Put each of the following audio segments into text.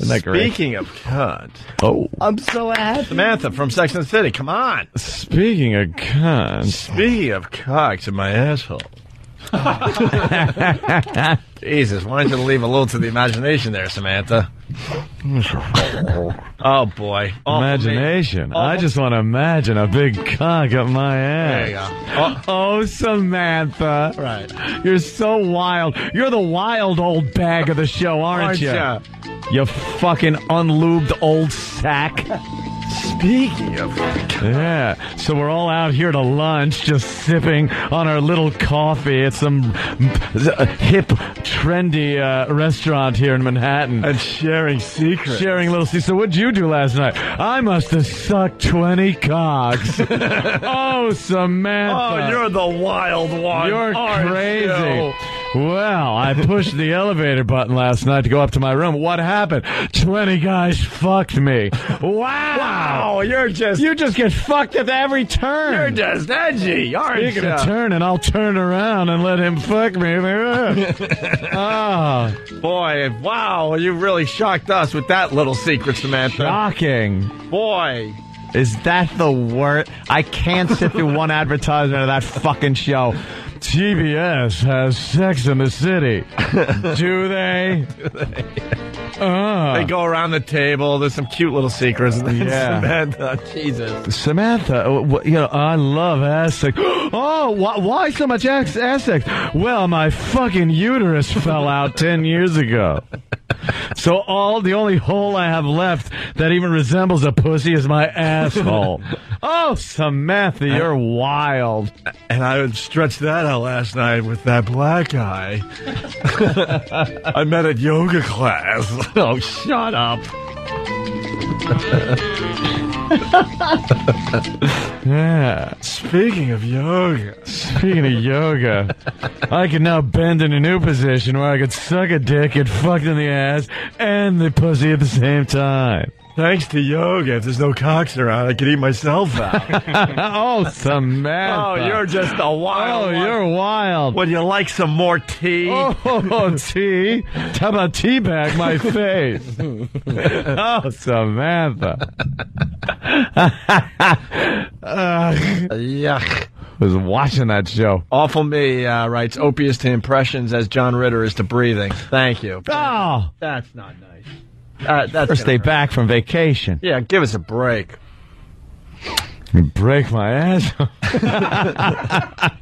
Isn't that great? Speaking of cunt, Oh. I'm so happy. Samantha from Sex and the City, come on. Speaking of cunts. Speaking of cocks in my asshole. Jesus, why don't you leave a little to the imagination there, Samantha? oh boy, Awful me. Imagination. I just want to imagine a big cock up my There you ass. go. Oh, Oh, Samantha. right. You're so wild. You're the wild old bag of the show, aren't, Aren't you? You fucking unlubed old sack. Speaking of, Yeah. So we're all out here to lunch, just sipping on our little coffee at some hip, trendy uh, restaurant here in Manhattan. and sharing secrets. Sharing little secrets. So what'd you do last night? I must have sucked 20 cocks. oh, Samantha. Oh, you're the wild one. You're crazy. you? Well, I pushed the elevator button last night to go up to my room. What happened? 20 guys fucked me. Wow. Wow, you're just You just get fucked at every turn. you're just edgy, aren't Speaking you? of turning, I'll turn around and let him fuck me. oh Boy, wow, you really shocked us with that little secret, Samantha. shocking. Boy, Is that the word? I can't sit through one advertisement of that fucking show. TBS has Sex in the City. Do they? Uh, they go around the table. There's some cute little secrets. Yeah. Samantha, Jesus. Samantha, uh, you know, I love ass sex. Oh, why, why so much ass, ass sex? Well, my fucking uterus fell out 10 years ago. So all the only hole I have left that even resembles a pussy is my asshole. oh, Samantha, you're wild. And I would stretch that out last night with that black guy. I met at yoga class. Oh, shut up. Yeah. Speaking of yoga, Speaking of yoga, I can now bend in a new position where I could suck a dick, get fucked in the ass, and the pussy at the same time. Thanks to yoga, if there's no cocks around, I could eat myself out. oh, Samantha. oh, you're just a wild Oh, one. you're wild. Would you like some more tea? Oh, tea. How about teabag my face? oh, Samantha. Ugh. Yuck. was watching that show. Awful me uh, writes opius to impressions as John Ritter is to breathing. Thank you. Oh, That's not nice. Uh, that's first day hurt. back from vacation. Yeah, give us a break. Break my ass.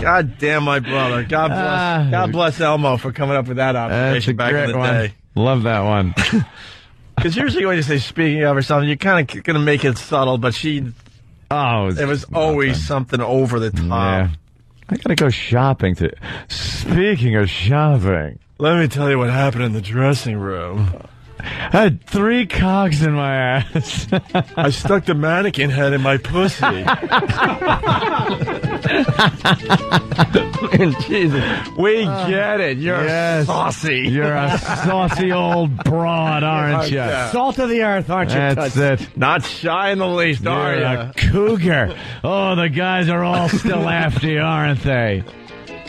God damn my brother. God bless. Ah. God bless Elmo for coming up with that observation back in the one. day. Love that one. Because usually when you say speaking of or something, you're kind of going to make it subtle, but she, Oh, it was always something over the top. Yeah. I gotta go shopping to. Speaking of shopping, Let me tell you what happened in the dressing room. I had three cocks in my ass. I stuck the mannequin head in my pussy. Jesus, we uh, get it. You're yes. saucy. You're a saucy old broad, aren't you? Salt of the earth, aren't you? That's Toots? it. Not shy in the least, are You're you? a cougar. Oh, the guys are all still after you, aren't they?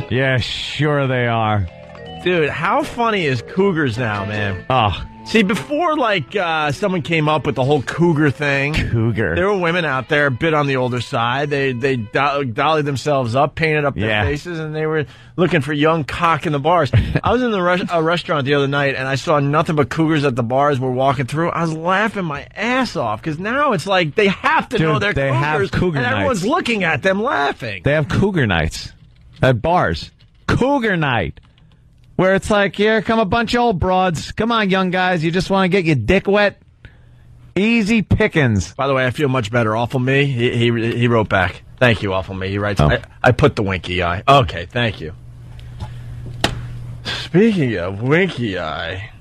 Yeah, sure they are. Dude, how funny is Cougars now, man? Oh, See, before like uh, someone came up with the whole Cougar thing, cougar. there were women out there a bit on the older side. They they do- dollied themselves up, painted up their Yeah. faces, and they were looking for young cock in the bars. I was in the res- a restaurant the other night, and I saw nothing but cougars at the bars. We're walking through. I was laughing my ass off because now it's like they have to know Dude, they're they have cougars, cougar and everyone's looking at them laughing. They have cougar nights at bars. Cougar night. Where it's like, here come a bunch of old broads. Come on, young guys. You just want to get your dick wet? Easy pickings. By the way, I feel much better. Awful me. He he, he wrote back. Thank you, awful me. He writes. Oh. I, I put the winky eye. Okay, thank you. Speaking of winky eye,